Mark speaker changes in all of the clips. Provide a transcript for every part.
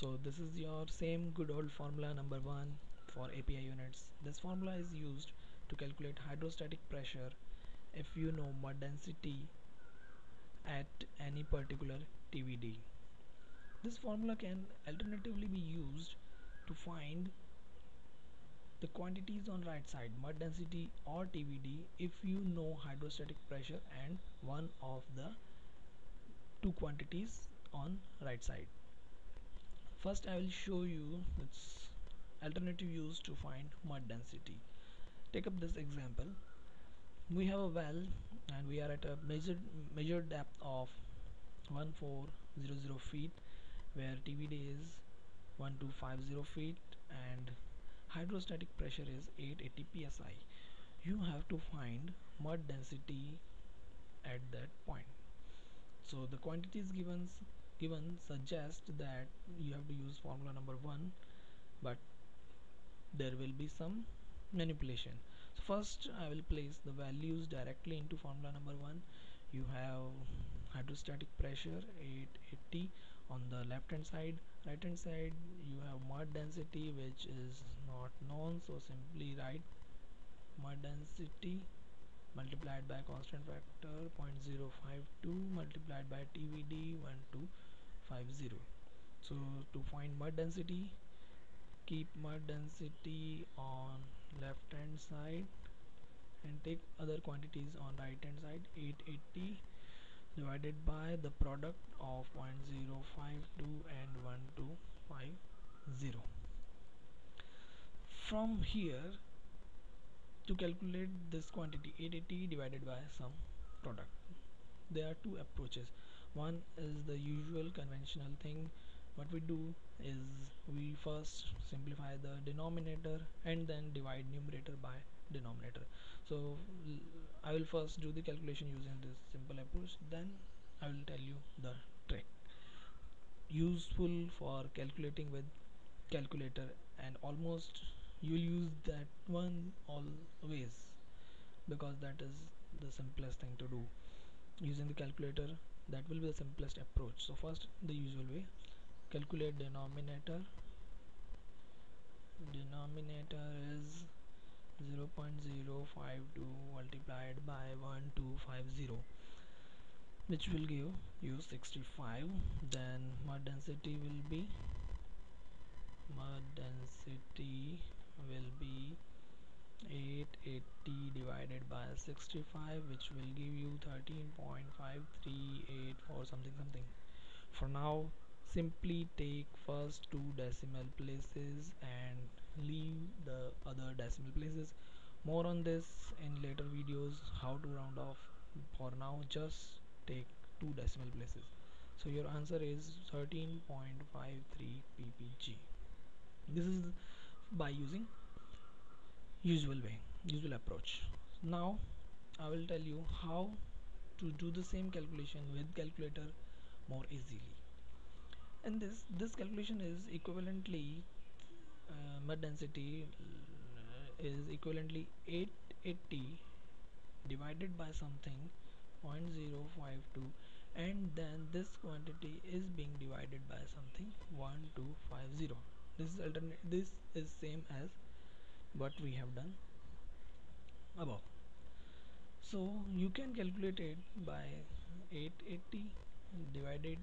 Speaker 1: so this is your same good old formula number one for API units. This formula is used to calculate hydrostatic pressure. If you know mud density at any particular TVD this formula can alternatively be used to find the quantities on right side mud density or TVD if you know hydrostatic pressure and one of the two quantities on right side first I will show you its alternative use to find mud density. Take up this example. We have a well and we are at a measured measured depth of 1400 feet where TVD is 1250 feet and hydrostatic pressure is 880 psi you have to find mud density at that point. So the quantities given given suggest that you have to use formula number one but there will be some manipulation. So first I will place the values directly into formula number one. You have hydrostatic pressure 880 on the left hand side. Right hand side you have mud density which is not known so simply write mud density multiplied by constant factor 0.052 multiplied by TVD 1250 so to find mud density keep mud density on left hand side and take other quantities on right hand side 880 divided by the product of 0.052 and 1250 from here to calculate this quantity 880 divided by some product. There are two approaches one is the usual conventional thing. What we do is we first simplify the denominator and then divide numerator by denominator. So I will first do the calculation using this simple approach. Then I will tell you the trick. Useful for calculating with calculator and almost you will use that one always because that is the simplest thing to do. Using the calculator that will be the simplest approach. So first the usual way. Calculate denominator. Denominator is 0.052 multiplied by 1250 which will give you 65 then mud density will be mud density will be 880 divided by 65 which will give you 13.538 or something something. For now simply take first two decimal places and leave the other decimal places. More on this in later videos how to round off. For now just take two decimal places. So your answer is 13.53 ppg this is by using usual way usual approach. Now I will tell you how to do the same calculation with calculator more easily. And this this calculation is equivalently uh, mud density uh, is equivalently 880 divided by something 0.052 and then this quantity is being divided by something 1250 this is alternate this is same as what we have done above. So you can calculate it by 880 divided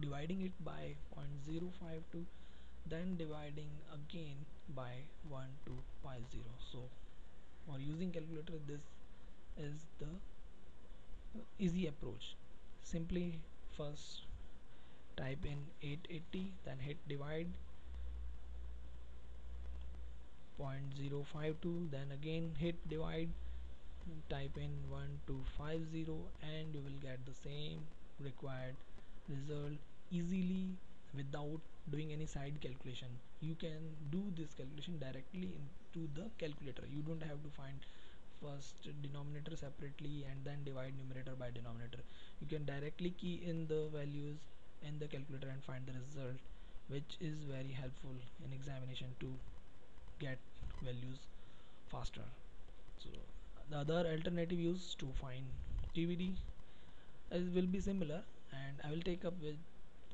Speaker 1: dividing it by 0.052 then dividing again by 1250 so or using calculator this is the easy approach. Simply first type in 880 then hit divide 0.052 then again hit divide type in 1250 and you will get the same required result easily without doing any side calculation. You can do this calculation directly into the calculator. You don't have to find first denominator separately and then divide numerator by denominator. You can directly key in the values in the calculator and find the result which is very helpful in examination to get values faster. So the other alternative use to find TVD is will be similar and I will take up with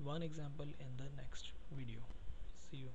Speaker 1: one example in the next video. See you